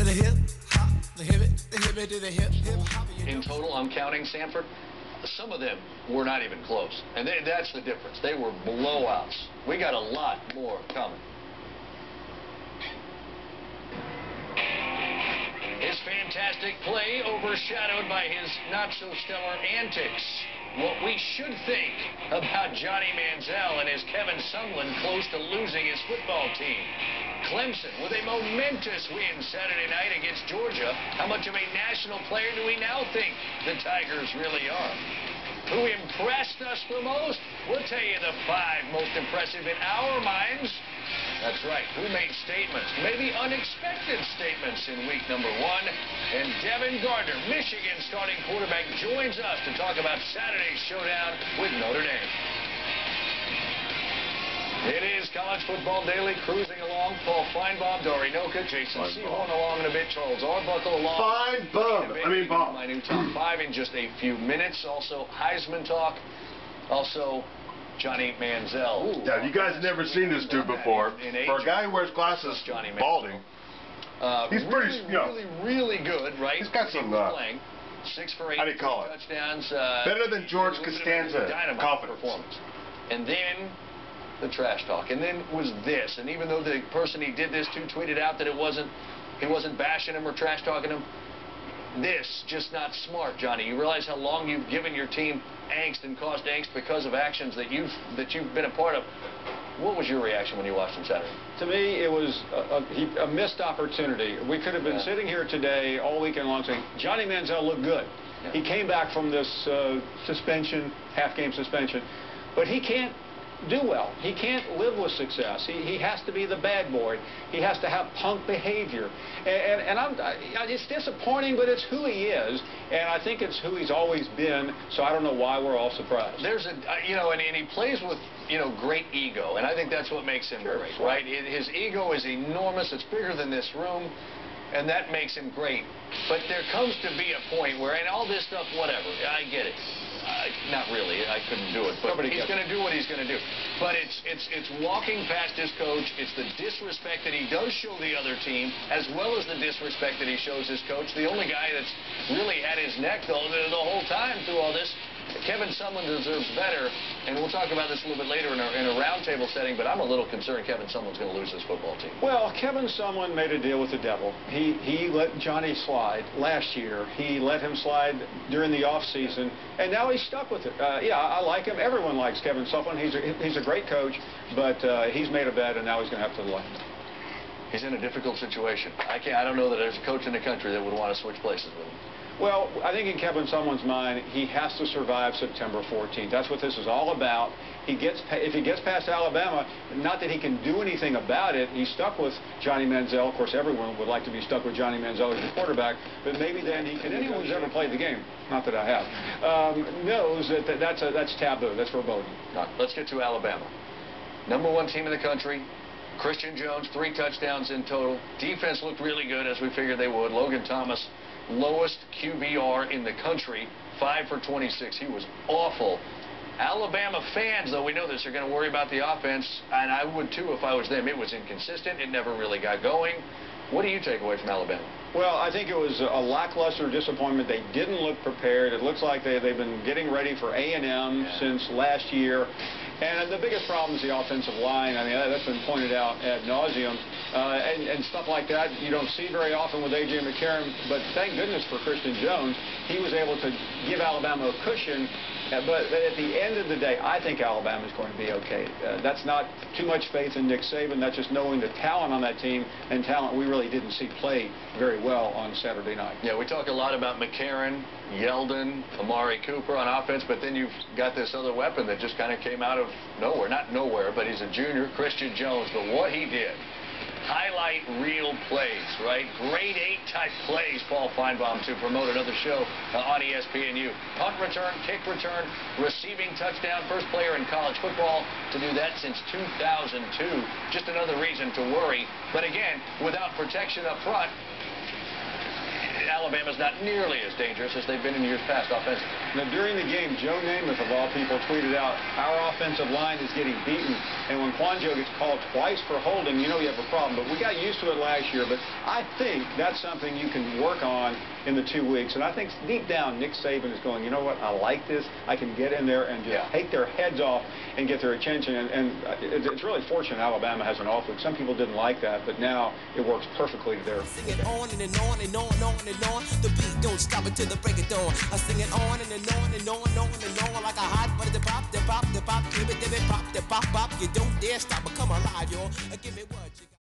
hip hop, the hip it, the hip it to the hip hip hop. In total, I'm counting Sanford. Some of them were not even close, and they, that's the difference. They were blowouts. We got a lot more coming. His fantastic play overshadowed by his not-so-stellar antics. What we should think about Johnny Manziel and his Kevin Sumlin close to losing his football team. Clemson with a momentous win Saturday night against Georgia. How much of a national player do we now think the Tigers really are? Who impressed us the most? We'll tell you the five most impressive in our minds. That's right. Who made statements, maybe unexpected statements in week number one. And Devin Gardner, Michigan starting quarterback, joins us to talk about Saturday's showdown with Notre Dame. It is College Football Daily cruising along. Paul Finebaum, Dari Nowkhah, Jason Sehorn along in a bit, Charles Arbuckle along. Fine bum. I mean Bob. My new top five in just a few minutes. Also Heisman talk. Also Johnny Manziel. Ooh, yeah, you guys never seen this dude before. For a guy who wears glasses, Johnny balding. Uh, he's really, pretty, you know, really, really good, right? He's got some uh, playing. Six for eight how do you call it? touchdowns. Uh, Better than George Costanza. Confidence. Performance. And then the trash talk. And then was this. And even though the person he did this to tweeted out that it wasn't, he wasn't bashing him or trash talking him, this just not smart, Johnny. You realize how long you've given your team angst and caused angst because of actions that you've that you've been a part of. What was your reaction when you watched him Saturday? To me, it was a, a, a missed opportunity. We could have been yeah. sitting here today all weekend long saying, Johnny Manziel looked good. Yeah. He came back from this uh, suspension, half-game suspension, but he can't do well. He can't live with success. He, he has to be the bad boy. He has to have punk behavior. And, and, and I'm, I, it's disappointing, but it's who he is, and I think it's who he's always been, so I don't know why we're all surprised. There's a, uh, you know, and, and he plays with, you know, great ego, and I think that's what makes him sure, great, right? His ego is enormous. It's bigger than this room and that makes him great. But there comes to be a point where, and all this stuff, whatever, I get it. Uh, not really. I couldn't do it. But Nobody he's going to do what he's going to do. But it's it's it's walking past his coach. It's the disrespect that he does show the other team, as well as the disrespect that he shows his coach. The only guy that's really had his neck though the, the whole time through all this Kevin Sumlin deserves better, and we'll talk about this a little bit later in a, in a roundtable setting, but I'm a little concerned Kevin Sumlin's going to lose this football team. Well, Kevin Sumlin made a deal with the devil. He, he let Johnny slide last year. He let him slide during the offseason, and now he's stuck with it. Uh, yeah, I like him. Everyone likes Kevin Sumlin. He's a, he's a great coach, but uh, he's made a bet, and now he's going to have to let him. He's in a difficult situation. I can't. I don't know that there's a coach in the country that would want to switch places with him. Well, I think in Kevin Sumlin's mind, he has to survive September 14th. That's what this is all about. He gets if he gets past Alabama, not that he can do anything about it. He's stuck with Johnny Manziel. Of course, everyone would like to be stuck with Johnny Manziel as the quarterback, but maybe then he can. Anyone who's ever played the game, not that I have, um, knows that, that that's a, that's taboo. That's verboten. Right, let's get to Alabama. Number one team in the country. Christion Jones, three touchdowns in total. Defense looked really good, as we figured they would. Logan Thomas lowest QBR in the country, 5 for 26. He was awful. Alabama fans, though we know this, are going to worry about the offense, and I would too if I was them. It was inconsistent. It never really got going. What do you take away from Alabama? Well, I think it was a lackluster disappointment. They didn't look prepared. It looks like they, they've been getting ready for A&M yeah. since last year. And the biggest problem is the offensive line. I mean, that's been pointed out ad nauseum. Uh, and, and stuff like that you don't see very often with A.J. McCarron. But thank goodness for Christion Jones. He was able to give Alabama a cushion uh, but at the end of the day, I think Alabama is going to be okay. Uh, that's not too much faith in Nick Saban. That's just knowing the talent on that team and talent we really didn't see play very well on Saturday night. Yeah, we talk a lot about McCarron, Yeldon, Amari Cooper on offense, but then you've got this other weapon that just kind of came out of nowhere. Not nowhere, but he's a junior, Christion Jones. But what he did highlight real plays, right? Grade 8 type plays, Paul Finebaum, to promote another show uh, on ESPNU. Punt return, kick return, receiving touchdown, first player in college football to do that since 2002. Just another reason to worry. But again, without protection up front, Alabama's not nearly as dangerous as they've been in years past offensively. Now, during the game, Joe Namath, of all people, tweeted out, our offensive line is getting beaten. And when Kouandjio gets called twice for holding, you know you have a problem. But we got used to it last year. But I think that's something you can work on in the two weeks. And I think deep down, Nick Saban is going, you know what, I like this. I can get in there and just Yeah. take their heads off and get their attention. And, and it- it's really fortunate Alabama has an off week. Some people didn't like that, but now it works perfectly to and, on. The beat don't stop until the break of dawn. I sing it on and, and on and on and on and on like a hot butter. The pop, the pop, the pop, give it, give it, pop, the pop, pop. You don't dare stop or come alive, y'all. Give me what you got.